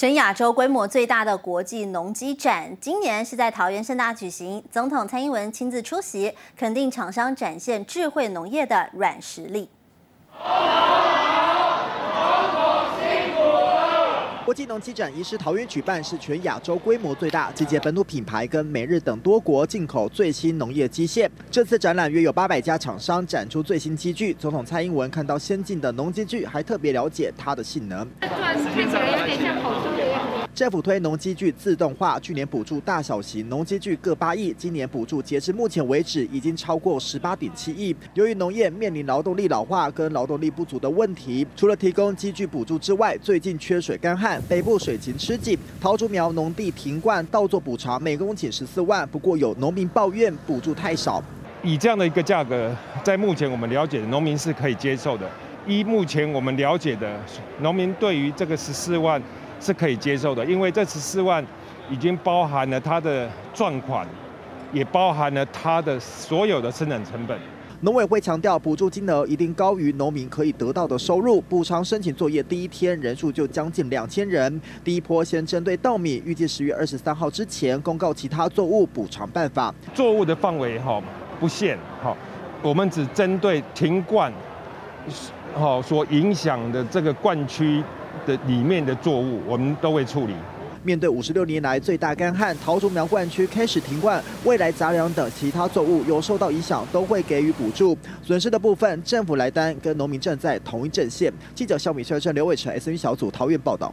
全亚洲规模最大的国际农机展，今年是在桃园盛大举行。总统蔡英文亲自出席，肯定厂商展现智慧农业的软实力。国际农机展移师桃园举办，是全亚洲规模最大，集结本土品牌跟美日等多国进口最新农业机械。这次展览约有八百家厂商展出最新机具。总统蔡英文看到先进的农机具，还特别了解它的性能。政府推农机具自动化，去年补助大小型农机具各八亿，今年补助截至目前为止已经超过十八点七亿。由于农业面临劳动力老化跟劳动力不足的问题，除了提供机具补助之外，最近缺水干旱，北部水情吃紧，桃竹苗农地停灌，倒做补偿，每公顷十四万。不过有农民抱怨补助太少，以这样的一个价格，在目前我们了解的农民是可以接受的。依目前我们了解的，农民对于这个十四万。是可以接受的，因为这十四万已经包含了他的赚款，也包含了他的所有的生产成本。农委会强调，补助金额一定高于农民可以得到的收入。补偿申请作业第一天人数就将近两千人。第一波先针对稻米，预计十月二十三号之前公告其他作物补偿办法。作物的范围哈不限哈，我们只针对停灌好所影响的这个灌区。的里面的作物，我们都会处理。面对五十六年来最大干旱，桃竹苗灌区开始停灌，未来杂粮等其他作物有受到影响，都会给予补助。损失的部分，政府来担，跟农民站在同一阵线。记者肖米、肖正、刘伟成，S N 小组桃园报道。